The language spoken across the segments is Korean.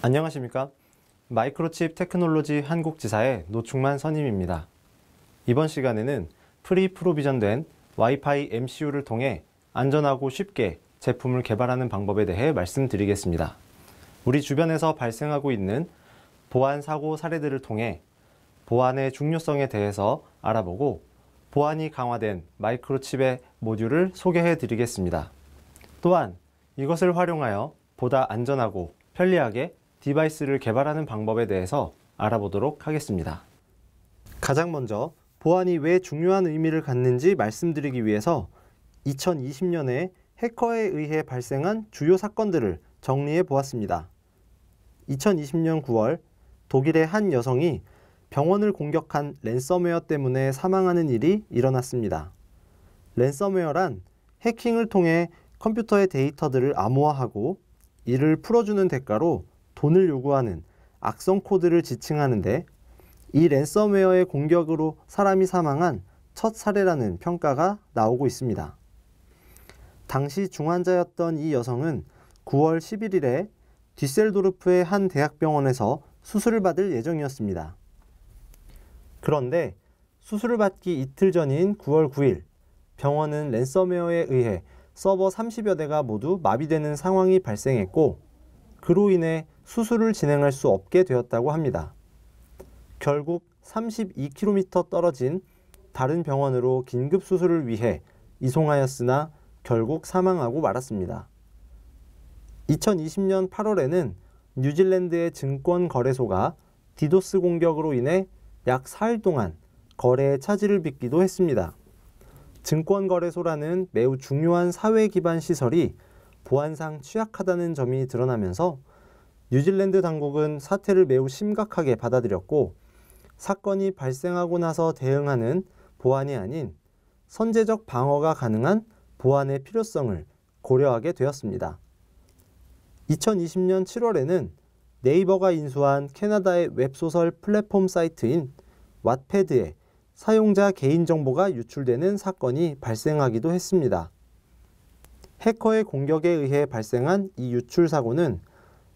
안녕하십니까? Microchip Technology 한국지사의 노충만 선임입니다. 이번 시간에는 pre-provision된 와이파이 MCU를 통해 안전하고 쉽게 제품을 개발하는 방법에 대해 말씀드리겠습니다. 우리 주변에서 발생하고 있는 보안 사고 사례들을 통해 보안의 중요성에 대해서 알아보고 보안이 강화된 Microchip의 모듈을 소개해 드리겠습니다. 또한 이것을 활용하여 보다 안전하고 편리하게 디바이스를 개발하는 방법에 대해서 알아보도록 하겠습니다. 가장 먼저 보안이 왜 중요한 의미를 갖는지 말씀드리기 위해서 2020년에 해커에 의해 발생한 주요 사건들을 정리해 보았습니다. 2020년 9월 독일의 한 여성이 병원을 공격한 랜섬웨어 때문에 사망하는 일이 일어났습니다. 랜섬웨어란 해킹을 통해 컴퓨터의 데이터들을 암호화하고 이를 풀어주는 대가로 돈을 요구하는 악성 코드를 지칭하는데 이 랜섬웨어의 공격으로 사람이 사망한 첫 사례라는 평가가 나오고 있습니다. 당시 중환자였던 이 여성은 9월 11일에 뒤셀도르프의 한 대학병원에서 수술을 받을 예정이었습니다. 그런데 수술을 받기 이틀 전인 9월 9일 병원은 랜섬웨어에 의해 서버 30여 대가 모두 마비되는 상황이 발생했고 그로 인해 수술을 진행할 수 없게 되었다고 합니다. 결국 32km 떨어진 다른 병원으로 긴급 수술을 위해 이송하였으나 결국 사망하고 말았습니다. 2020년 8월에는 뉴질랜드의 증권 거래소가 디도스 공격으로 인해 약 4일 동안 거래에 차질을 빚기도 했습니다. 증권 거래소라는 매우 중요한 사회 기반 시설이 보안상 취약하다는 점이 드러나면서 뉴질랜드 당국은 사태를 매우 심각하게 받아들였고 사건이 발생하고 나서 대응하는 보안이 아닌 선제적 방어가 가능한 보안의 필요성을 고려하게 되었습니다. 2020년 7월에는 네이버가 인수한 캐나다의 웹소설 플랫폼 사이트인 왓패드에 사용자 개인정보가 유출되는 사건이 발생하기도 했습니다. 해커의 공격에 의해 발생한 이 유출 사고는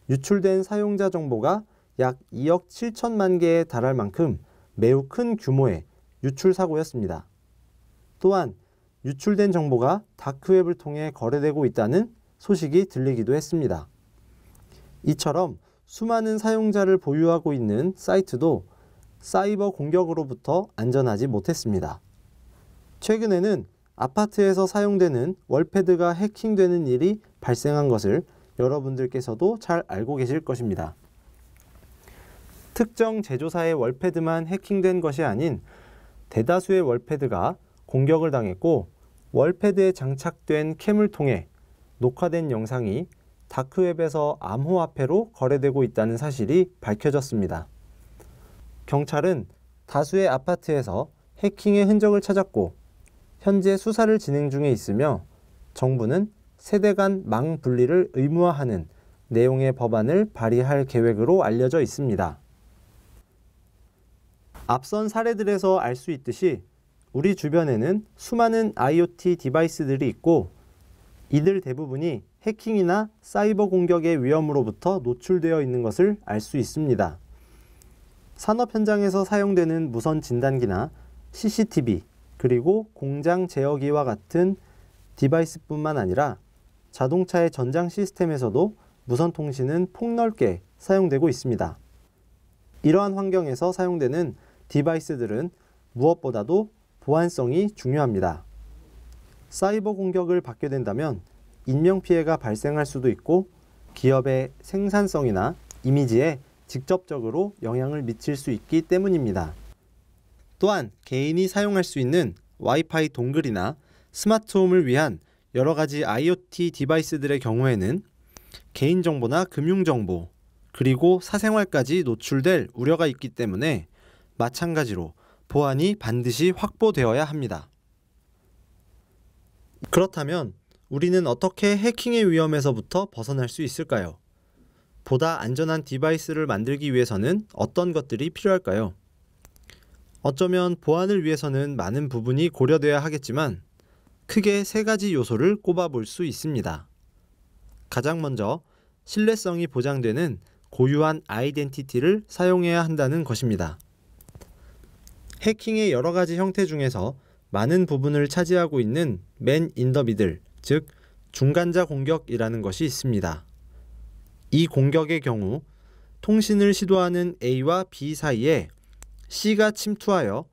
유출된 사용자 정보가 약 2억 7천만 개에 달할 만큼 매우 큰 규모의 유출 사고였습니다. 또한 유출된 정보가 다크웹을 통해 거래되고 있다는 소식이 들리기도 했습니다. 이처럼 수많은 사용자를 보유하고 있는 사이트도 사이버 공격으로부터 안전하지 못했습니다. 최근에는 아파트에서 사용되는 월패드가 해킹되는 일이 발생한 것을 여러분들께서도 잘 알고 계실 것입니다. 특정 제조사의 월패드만 해킹된 것이 아닌 대다수의 월패드가 공격을 당했고 월패드에 장착된 캠을 통해 녹화된 영상이 다크웹에서 암호화폐로 거래되고 있다는 사실이 밝혀졌습니다. 경찰은 다수의 아파트에서 해킹의 흔적을 찾았고 현재 수사를 진행 중에 있으며 정부는 세대 간 망 분리를 의무화하는 내용의 법안을 발의할 계획으로 알려져 있습니다. 앞선 사례들에서 알 수 있듯이 우리 주변에는 수많은 IoT 디바이스들이 있고 이들 대부분이 해킹이나 사이버 공격의 위험으로부터 노출되어 있는 것을 알 수 있습니다. 산업 현장에서 사용되는 무선 진단기나 CCTV, 그리고 공장 제어기와 같은 디바이스뿐만 아니라 자동차의 전장 시스템에서도 무선 통신은 폭넓게 사용되고 있습니다. 이러한 환경에서 사용되는 디바이스들은 무엇보다도 보안성이 중요합니다. 사이버 공격을 받게 된다면 인명피해가 발생할 수도 있고 기업의 생산성이나 이미지에 직접적으로 영향을 미칠 수 있기 때문입니다. 또한 개인이 사용할 수 있는 와이파이 동글이나 스마트홈을 위한 여러 가지 IoT 디바이스들의 경우에는 개인정보나 금융정보, 그리고 사생활까지 노출될 우려가 있기 때문에 마찬가지로 보안이 반드시 확보되어야 합니다. 그렇다면 우리는 어떻게 해킹의 위험에서부터 벗어날 수 있을까요? 보다 안전한 디바이스를 만들기 위해서는 어떤 것들이 필요할까요? 어쩌면 보안을 위해서는 많은 부분이 고려돼야 하겠지만 크게 세 가지 요소를 꼽아 볼 수 있습니다. 가장 먼저 신뢰성이 보장되는 고유한 아이덴티티를 사용해야 한다는 것입니다. 해킹의 여러 가지 형태 중에서 많은 부분을 차지하고 있는 man in the middle, 즉 중간자 공격이라는 것이 있습니다. 이 공격의 경우 통신을 시도하는 A와 B 사이에 C가 침투하여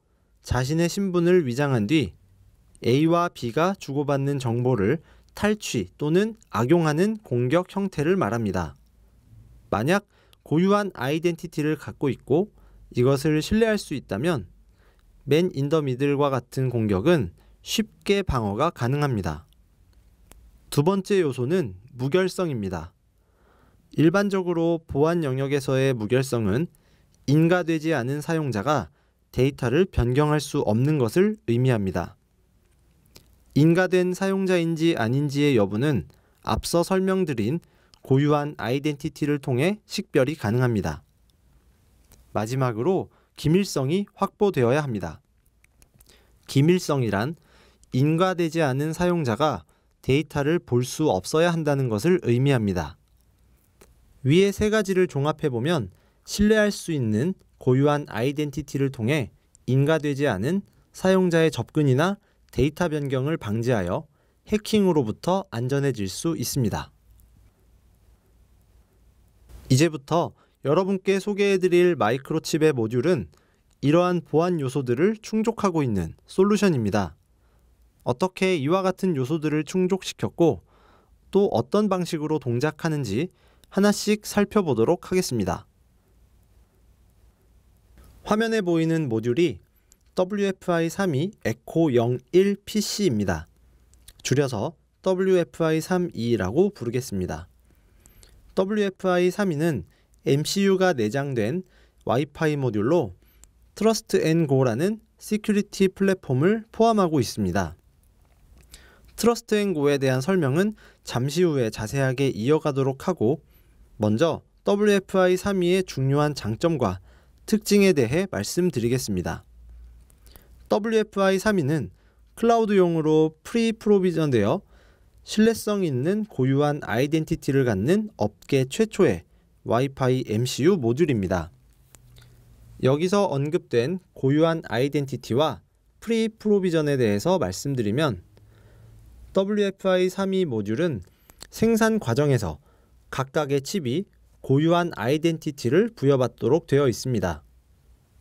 자신의 신분을 위장한 뒤 A와 B가 주고받는 정보를 탈취 또는 악용하는 공격 형태를 말합니다. 만약 고유한 아이덴티티를 갖고 있고 이것을 신뢰할 수 있다면 man in the middle과 같은 공격은 쉽게 방어가 가능합니다. 두 번째 요소는 무결성입니다. 일반적으로 보안 영역에서의 무결성은 인가되지 않은 사용자가 데이터를 변경할 수 없는 것을 의미합니다. 인가된 사용자인지 아닌지의 여부는 앞서 설명드린 고유한 아이덴티티를 통해 식별이 가능합니다. 마지막으로 기밀성이 확보되어야 합니다. 기밀성이란 인가되지 않은 사용자가 데이터를 볼 수 없어야 한다는 것을 의미합니다. 위의 세 가지를 종합해 보면 신뢰할 수 있는 고유한 아이덴티티를 통해 인가되지 않은 사용자의 접근이나 데이터 변경을 방지하여 해킹으로부터 안전해질 수 있습니다. 이제부터 여러분께 소개해드릴 마이크로칩의 모듈은 이러한 보안 요소들을 충족하고 있는 솔루션입니다. 어떻게 이와 같은 요소들을 충족시켰고 또 어떤 방식으로 동작하는지 하나씩 살펴보도록 하겠습니다. 화면에 보이는 모듈이 WFI32 E01PC입니다. 줄여서 WFI32라고 부르겠습니다. WFI32는 MCU가 내장된 와이파이 모듈로 Trust and Go라는 security 플랫폼을 포함하고 있습니다. Trust and Go에 대한 설명은 잠시 후에 자세하게 이어가도록 하고 먼저 WFI32의 중요한 장점과 특징에 대해 말씀드리겠습니다. WFI32는 클라우드용으로 pre-provision되어 신뢰성 있는 고유한 아이덴티티를 갖는 업계 최초의 와이파이 MCU 모듈입니다. 여기서 언급된 고유한 아이덴티티와 Pre-provision에 대해서 말씀드리면 WFI32 모듈은 생산 과정에서 각각의 칩이 고유한 아이덴티티를 부여받도록 되어 있습니다.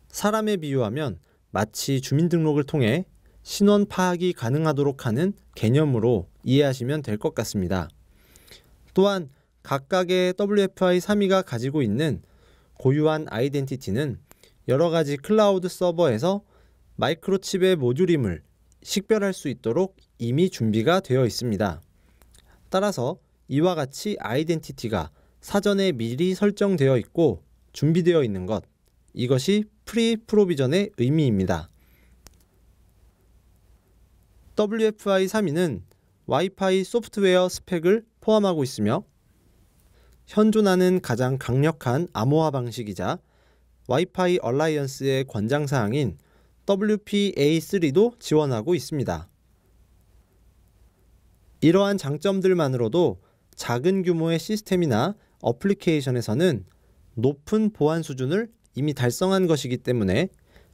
사람에 비유하면 마치 주민등록을 통해 신원 파악이 가능하도록 하는 개념으로 이해하시면 될 것 같습니다. 또한 각각의 WFI32가 가지고 있는 고유한 아이덴티티는 여러 가지 클라우드 서버에서 마이크로칩의 모듈임을 식별할 수 있도록 이미 준비가 되어 있습니다. 따라서 이와 같이 아이덴티티가 사전에 미리 설정되어 있고 준비되어 있는 것, 이것이 pre-provision의 의미입니다. WFI32는 와이파이 소프트웨어 스펙을 포함하고 있으며 현존하는 가장 강력한 암호화 방식이자 와이파이 얼라이언스의 권장사항인 WPA3도 지원하고 있습니다. 이러한 장점들만으로도 작은 규모의 시스템이나 어플리케이션에서는 높은 보안 수준을 이미 달성한 것이기 때문에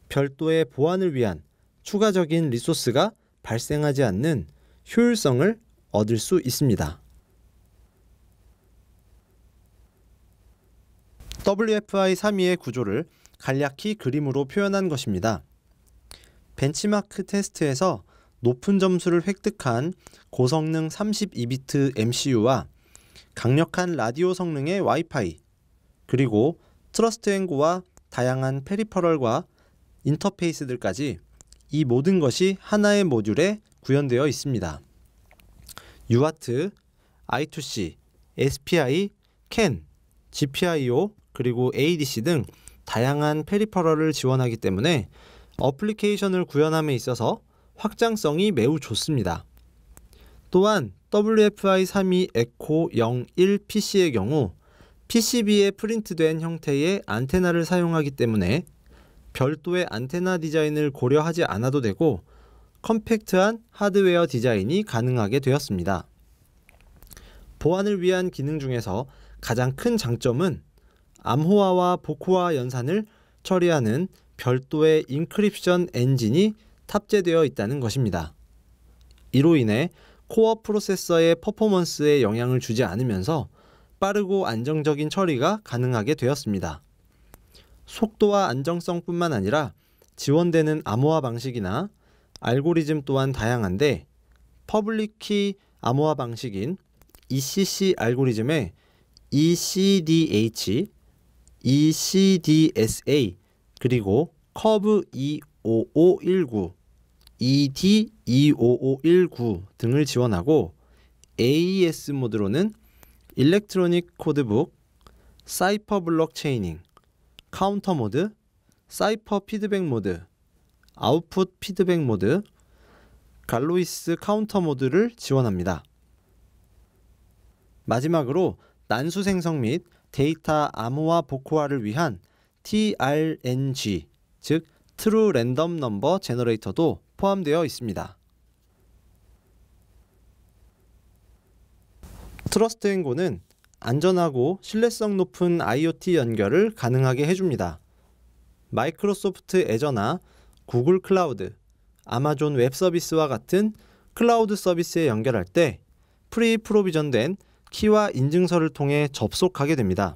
별도의 보안을 위한 추가적인 리소스가 발생하지 않는 효율성을 얻을 수 있습니다. WFI32의 구조를 간략히 그림으로 표현한 것입니다. 벤치마크 테스트에서 높은 점수를 획득한 고성능 32비트 MCU와 강력한 라디오 성능의 와이파이, 그리고 Trust&GO와 다양한 peripheral과 인터페이스들까지 이 모든 것이 하나의 모듈에 구현되어 있습니다. UART, I2C, SPI, CAN, GPIO, 그리고 ADC 등 다양한 페리퍼럴을 지원하기 때문에 어플리케이션을 구현함에 있어서 확장성이 매우 좋습니다. 또한 WFI32 에코 01 PC의 경우 PCB에 프린트된 형태의 안테나를 사용하기 때문에 별도의 안테나 디자인을 고려하지 않아도 되고 컴팩트한 하드웨어 디자인이 가능하게 되었습니다. 보안을 위한 기능 중에서 가장 큰 장점은 암호화와 복호화 연산을 처리하는 별도의 encryption 엔진이 탑재되어 있다는 것입니다. 이로 인해 코어 프로세서의 퍼포먼스에 영향을 주지 않으면서 빠르고 안정적인 처리가 가능하게 되었습니다. 속도와 안정성뿐만 아니라 지원되는 암호화 방식이나 알고리즘 또한 다양한데 public key 암호화 방식인 ECC 알고리즘에 ECDH, ECDSA 그리고 커브 25519, ED25519 등을 지원하고 AES 모드로는 Electronic Codebook, Cipher Block Chaining, Counter Mode, Cipher Feedback Mode, Output Feedback Mode, Galois Counter Mode를 지원합니다. 마지막으로 난수 생성 및 데이터 암호화 복호화를 위한 TRNG, 즉 True Random Number Generator도 포함되어 있습니다. Trust&GO는 안전하고 신뢰성 높은 IoT 연결을 가능하게 해줍니다. 마이크로소프트 애저나 구글 클라우드, 아마존 웹 서비스와 같은 클라우드 서비스에 연결할 때 pre-provision된 키와 인증서를 통해 접속하게 됩니다.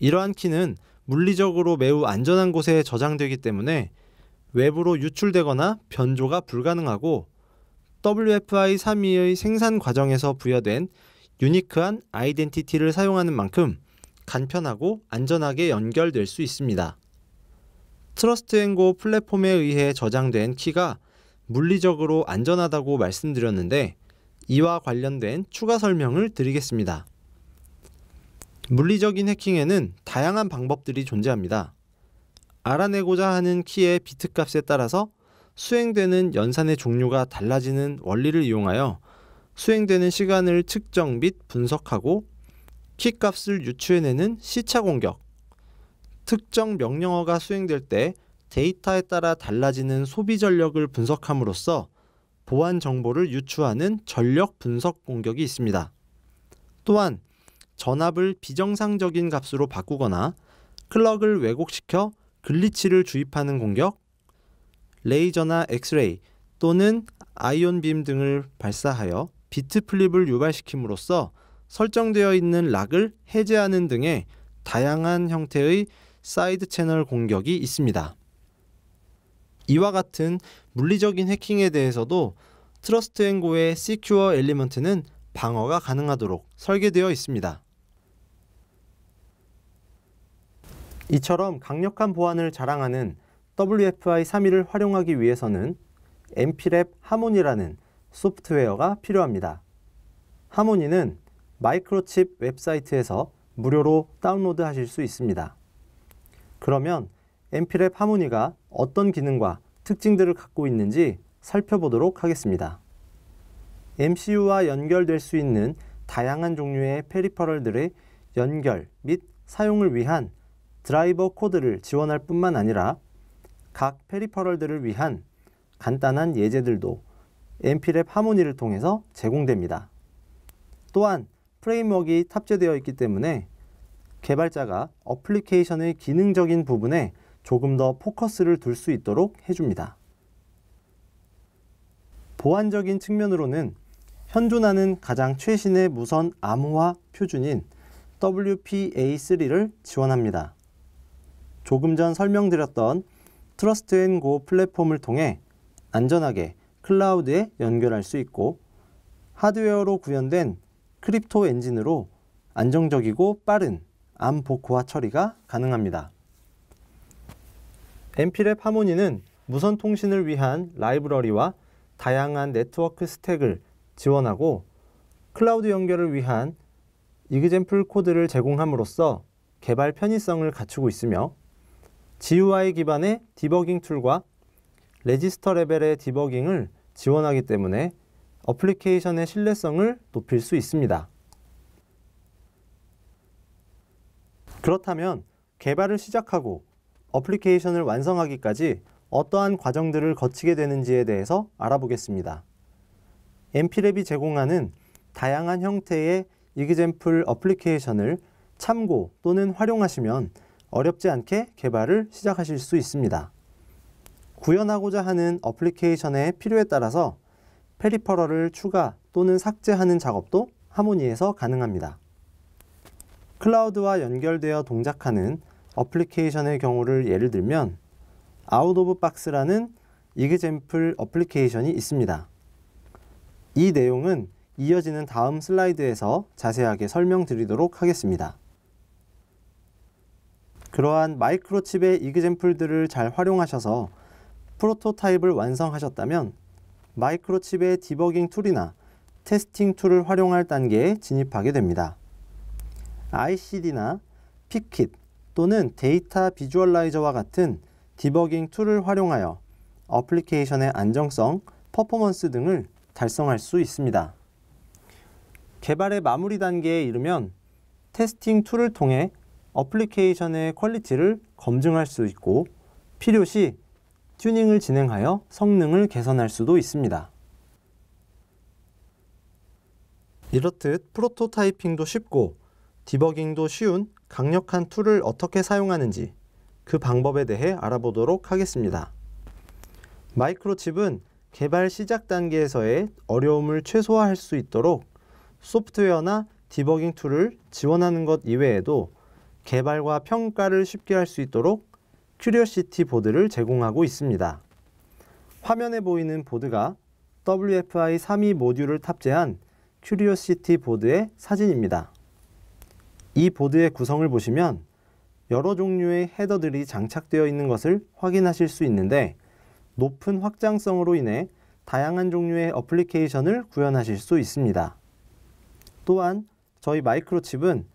이러한 키는 물리적으로 매우 안전한 곳에 저장되기 때문에 외부로 유출되거나 변조가 불가능하고 WFI32의 생산 과정에서 부여된 유니크한 아이덴티티를 사용하는 만큼 간편하고 안전하게 연결될 수 있습니다. Trust&GO 플랫폼에 의해 저장된 키가 물리적으로 안전하다고 말씀드렸는데 이와 관련된 추가 설명을 드리겠습니다. 물리적인 해킹에는 다양한 방법들이 존재합니다. 알아내고자 하는 키의 비트 값에 따라서 수행되는 연산의 종류가 달라지는 원리를 이용하여 수행되는 시간을 측정 및 분석하고 키 값을 유추해내는 시차 공격, 특정 명령어가 수행될 때 데이터에 따라 달라지는 소비 전력을 분석함으로써 보안 정보를 유추하는 전력 분석 공격이 있습니다. 또한 전압을 비정상적인 값으로 바꾸거나 클럭을 왜곡시켜 glitch를 주입하는 공격, 레이저나 엑스레이 또는 ion beam 등을 발사하여 bit flip을 유발시킴으로써 설정되어 있는 lock을 해제하는 등의 다양한 형태의 side channel 공격이 있습니다. 이와 같은 물리적인 해킹에 대해서도 Trust&GO의 secure element는 방어가 가능하도록 설계되어 있습니다. 이처럼 강력한 보안을 자랑하는 WFI32를 활용하기 위해서는 MPLAB Harmony라는 소프트웨어가 필요합니다. Harmony는 마이크로칩 웹사이트에서 무료로 다운로드 하실 수 있습니다. 그러면 MPLAB Harmony가 어떤 기능과 특징들을 갖고 있는지 살펴보도록 하겠습니다. MCU와 연결될 수 있는 다양한 종류의 peripheral들의 연결 및 사용을 위한 드라이버 코드를 지원할 뿐만 아니라 각 peripheral들을 위한 간단한 예제들도 MPLAB Harmony를 통해서 제공됩니다. 또한 프레임워크가 탑재되어 있기 때문에 개발자가 어플리케이션의 기능적인 부분에 조금 더 포커스를 둘 수 있도록 해줍니다. 보안적인 측면으로는 현존하는 가장 최신의 무선 암호화 표준인 WPA3를 지원합니다. 조금 전 설명드렸던 Trust&GO 플랫폼을 통해 안전하게 클라우드에 연결할 수 있고 하드웨어로 구현된 crypto 엔진으로 안정적이고 빠른 암 복호화 처리가 가능합니다. MPLAB Harmony는 무선 통신을 위한 라이브러리와 다양한 네트워크 스택을 지원하고 클라우드 연결을 위한 example code를 제공함으로써 개발 편의성을 갖추고 있으며 GUI 기반의 디버깅 툴과 레지스터 레벨의 디버깅을 지원하기 때문에 어플리케이션의 신뢰성을 높일 수 있습니다. 그렇다면 개발을 시작하고 어플리케이션을 완성하기까지 어떠한 과정들을 거치게 되는지에 대해서 알아보겠습니다. MPLAB이 제공하는 다양한 형태의 example application을 참고 또는 활용하시면 어렵지 않게 개발을 시작하실 수 있습니다. 구현하고자 하는 application의 필요에 따라서 peripheral을 추가 또는 삭제하는 작업도 Harmony에서 가능합니다. 클라우드와 연결되어 동작하는 application의 경우를 예를 들면 out of box라는 example application이 있습니다. 이 내용은 이어지는 다음 슬라이드에서 자세하게 설명드리도록 하겠습니다. 그러한 마이크로칩의 example들을 잘 활용하셔서 프로토타입을 완성하셨다면 마이크로칩의 디버깅 툴이나 testing 툴을 활용할 단계에 진입하게 됩니다. ICD나 PICkit 또는 Data Visualizer와 같은 디버깅 툴을 활용하여 application의 안정성, 퍼포먼스 등을 달성할 수 있습니다. 개발의 마무리 단계에 이르면 testing 툴을 통해 application의 quality를 검증할 수 있고 필요시 튜닝을 진행하여 성능을 개선할 수도 있습니다. 이렇듯 prototyping도 쉽고 디버깅도 쉬운 강력한 툴을 어떻게 사용하는지 그 방법에 대해 알아보도록 하겠습니다. 마이크로칩은 개발 시작 단계에서의 어려움을 최소화할 수 있도록 소프트웨어나 디버깅 툴을 지원하는 것 이외에도 개발과 평가를 쉽게 할 수 있도록 Curiosity 보드를 제공하고 있습니다. 화면에 보이는 보드가 WFI 3.2 모듈을 탑재한 Curiosity 보드의 사진입니다. 이 보드의 구성을 보시면 여러 종류의 헤더들이 장착되어 있는 것을 확인하실 수 있는데 높은 확장성으로 인해 다양한 종류의 application을 구현하실 수 있습니다. 또한 저희 마이크로칩은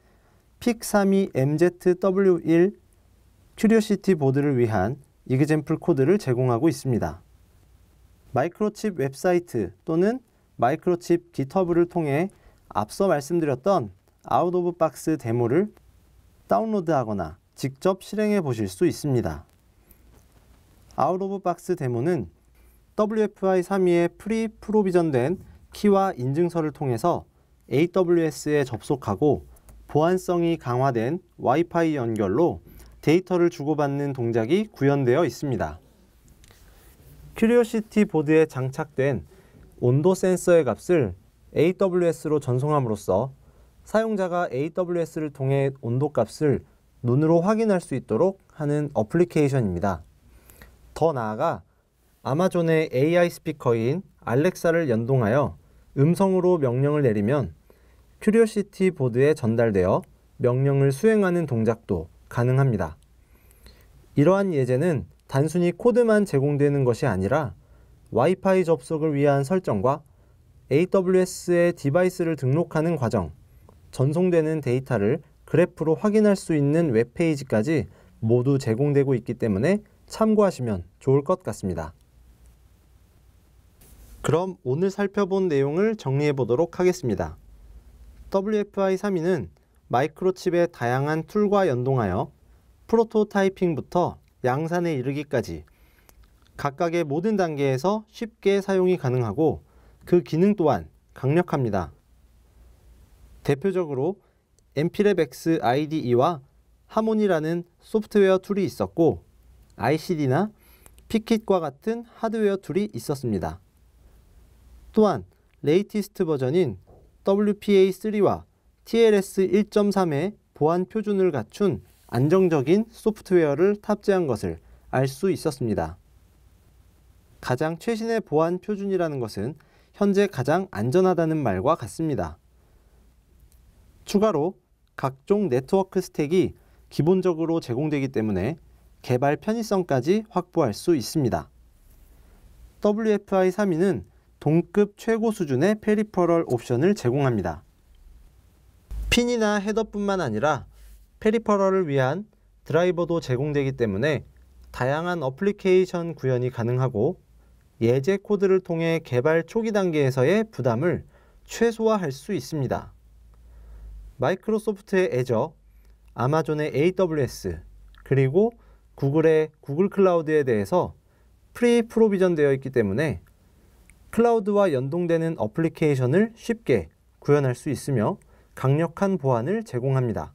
PIC32 MZW1 Curiosity 보드를 위한 example 코드를 제공하고 있습니다. 마이크로칩 웹사이트 또는 마이크로칩 GitHub를 통해 앞서 말씀드렸던 out of box 데모를 다운로드하거나 직접 실행해 보실 수 있습니다. out of box 데모는 WFI 3.2에 pre-provision된 키와 인증서를 통해서 AWS에 접속하고 보안성이 강화된 와이파이 연결로 데이터를 주고받는 동작이 구현되어 있습니다. Curiosity 보드에 장착된 온도 센서의 값을 AWS로 전송함으로써 사용자가 AWS를 통해 온도 값을 눈으로 확인할 수 있도록 하는 application입니다. 더 나아가 아마존의 AI 스피커인 Alexa를 연동하여 음성으로 명령을 내리면 Curiosity 보드에 전달되어 명령을 수행하는 동작도 가능합니다. 이러한 예제는 단순히 코드만 제공되는 것이 아니라 와이파이 접속을 위한 설정과 AWS의 디바이스를 등록하는 과정, 전송되는 데이터를 그래프로 확인할 수 있는 웹페이지까지 모두 제공되고 있기 때문에 참고하시면 좋을 것 같습니다. 그럼 오늘 살펴본 내용을 정리해 보도록 하겠습니다. WFI 3.2는 마이크로칩의 다양한 툴과 연동하여 prototyping부터 양산에 이르기까지 각각의 모든 단계에서 쉽게 사용이 가능하고 그 기능 또한 강력합니다. 대표적으로 MPLAB X IDE와 Harmony라는 소프트웨어 툴이 있었고 ICD나 PICkit과 같은 하드웨어 툴이 있었습니다. 또한 latest 버전인 WPA3와 TLS 1.3의 보안 표준을 갖춘 안정적인 소프트웨어를 탑재한 것을 알 수 있었습니다. 가장 최신의 보안 표준이라는 것은 현재 가장 안전하다는 말과 같습니다. 추가로 각종 네트워크 스택이 기본적으로 제공되기 때문에 개발 편의성까지 확보할 수 있습니다. WFI 3.2는 동급 최고 수준의 peripheral 옵션을 제공합니다. 핀이나 헤더뿐만 아니라 peripheral을 위한 드라이버도 제공되기 때문에 다양한 어플리케이션 구현이 가능하고 예제 코드를 통해 개발 초기 단계에서의 부담을 최소화할 수 있습니다. 마이크로소프트의 Azure, 아마존의 AWS, 그리고 구글의 Google Cloud에 대해서 pre-provision 되어 있기 때문에 클라우드와 연동되는 application을 쉽게 구현할 수 있으며 강력한 보안을 제공합니다.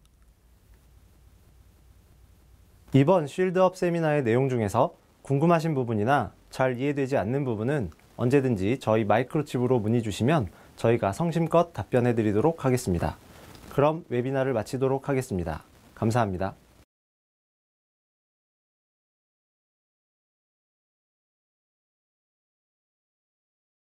이번 Shield Up 세미나의 내용 중에서 궁금하신 부분이나 잘 이해되지 않는 부분은 언제든지 저희 마이크로칩으로 문의 주시면 저희가 성심껏 답변해 드리도록 하겠습니다. 그럼 웨비나를 마치도록 하겠습니다. 감사합니다.